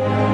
Thank you.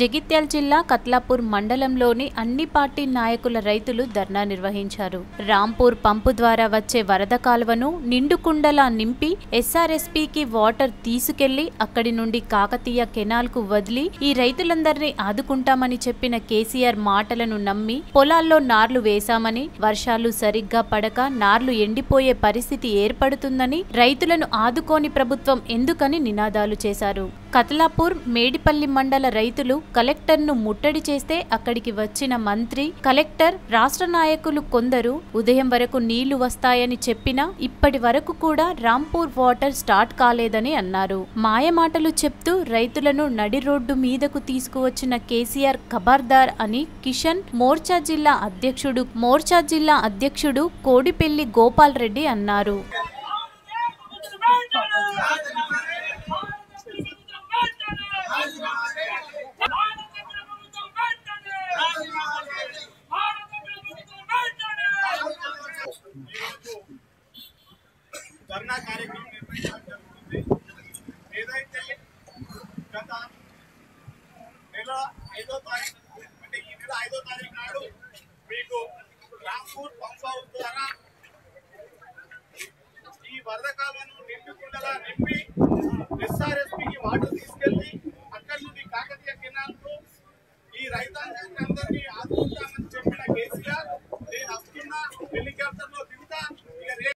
Jagtial జిల్లా కత్లాపూర్ మండలంలోని అన్ని పార్టీ నాయకుల రైతులు ధర్నా నిర్వహించారు. రాంపూర్ పంపు ద్వారా వచ్చే వరద కాలువను నిండుకుండలా నింపి ఎస్ఆర్ఎస్పీకి వాటర్ తీసుకెళ్ళి అక్కడి నుండి కాకతీయ కెనాల్కు వదిలి ఈ రైతులందరినీ ఆదుకుంటామని చెప్పిన కేసీఆర్ మాటలను నమ్మి పొలాల్లో నార్లు వేశామని వర్షాలు సరిగ్గా పడక నార్లు ఎండిపోయే పరిస్థితి ఏర్పడుతుందని రైతులను ఆదుకోని ప్రభుత్వం ఎందుకని నినాదాలు చేశారు. కతలాపూర్ మేడిపల్లి మండల రైతులు కలెక్టర్ను ముట్టడి చేస్తే అక్కడికి వచ్చిన మంత్రి కలెక్టర్ రాష్ట్ర నాయకులు కొందరు ఉదయం వరకు నీళ్ళు వస్తాయని చెప్పినా ఇప్పటి వరకు కూడా రాంపూర్ వాటర్ స్టార్ట్ కాలేదని అన్నారు. మాయమాటలు చెప్తూ రైతులను నడి రోడ్డు మీదకు తీసుకువచ్చిన కేసీఆర్ ఖబర్దార్ అని కిషన్ మోర్చా జిల్లా అధ్యక్షుడు మోర్చా జిల్లా అధ్యక్షుడు కోడిపెల్లి గోపాల్ రెడ్డి అన్నారు. ధర్నా కార్యక్రమం నిర్వహించాల్సి జరుగుతుంది. ఏదైతే గత నెల ఐదో తారీఖు అంటే ఈ నెల ఐదో తారీఖు నాడు మీకు రాంపూర్ పంప్ హౌస్ ద్వారా ఈ వరద కాలను నింపుకుండలా నింపి ఎస్ఆర్ఎస్పికి వాటర్ తీసుకెళ్ళి అక్కడి నుండి కాకతీయ కెనాల్కు ఈ రైతాంగానికి అందరినీ